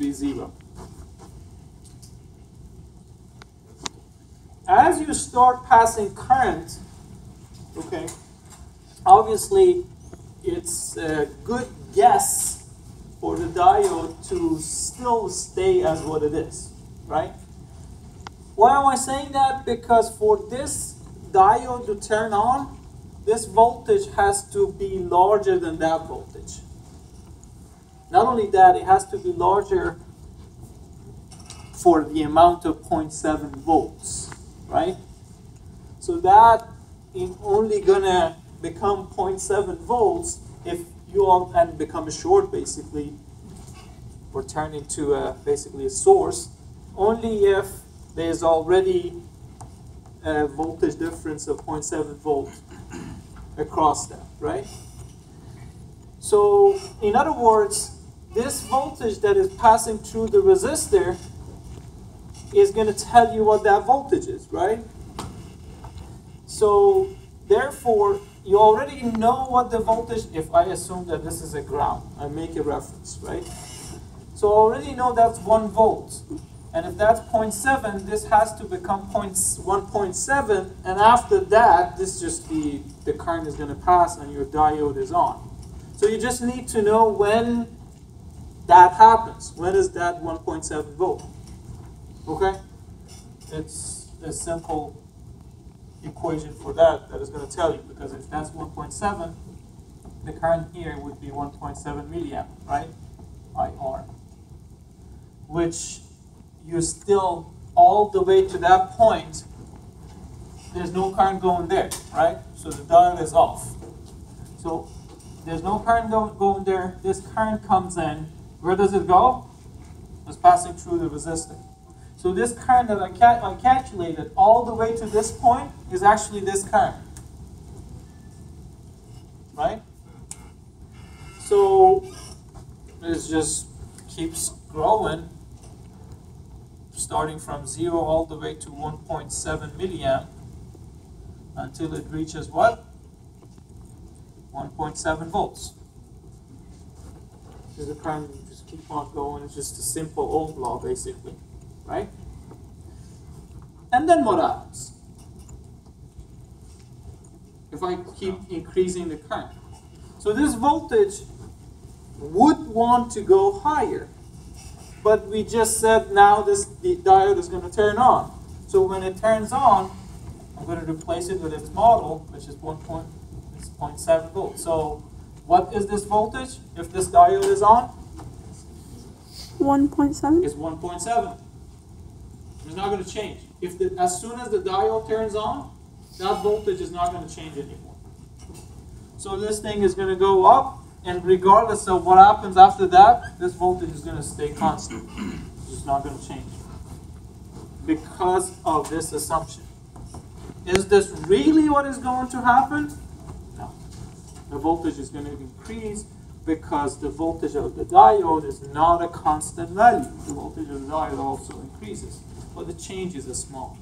be zero. As you start passing current, okay, obviously it's a good guess for the diode to still stay as what it is, right? Why am I saying that? Because for this diode to turn on, this voltage has to be larger than that voltage. Not only that, it has to be larger for the amount of 0.7 volts, right? So that is only gonna become 0.7 volts if you all and become a short basically, or turn into a, basically a source, only if there's already a voltage difference of 0.7 volt across that, right? So, in other words, this voltage that is passing through the resistor is going to tell you what that voltage is, right? So, therefore, you already know what the voltage, if I assume that this is a ground, I make a reference, right? So I already know that's 1 volt. And if that's 0.7, this has to become 1.7, and after that, this just the, the current is going to pass and your diode is on. So you just need to know when that happens. When is that 1.7 volt? Okay? It's a simple equation for that that is going to tell you, because if that's 1.7, the current here would be 1.7 milliamp, right? IR. Which you still, all the way to that point, there's no current going there, right? So the diode is off. So there's no current going there. This current comes in. Where does it go? It's passing through the resistor. So this current that I, I calculated all the way to this point is actually this current. Right? So it just keeps growing starting from 0 all the way to 1.7 milliamp until it reaches what? 1.7 volts. Is the current, just keep on going. It's just a simple Ohm's law, basically, right? And then what happens? If I keep increasing the current. So this voltage would want to go higher but we just said now this the diode is going to turn on. So when it turns on, I'm going to replace it with its model, which is 1.7 volts. So what is this voltage if this diode is on? 1.7? It's 1.7. It's not going to change. If the, as soon as the diode turns on, that voltage is not going to change anymore. So this thing is going to go up and regardless of what happens after that, this voltage is going to stay constant. It's not going to change because of this assumption. Is this really what is going to happen? The voltage is going to increase because the voltage of the diode is not a constant value. The voltage of the diode also increases, but the change is small.